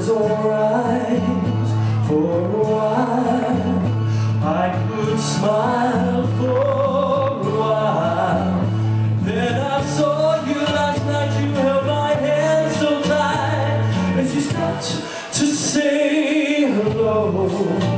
Was alright for a while. I could smile for a while. Then I saw you last night, you held my hand so tight. As you stopped to say hello.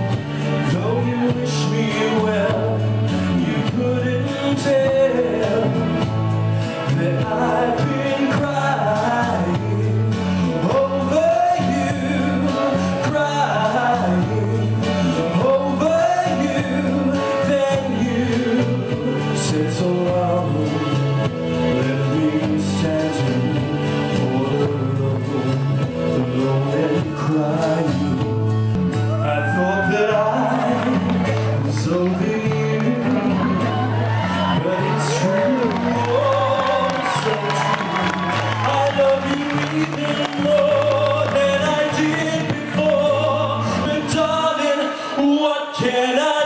Can I?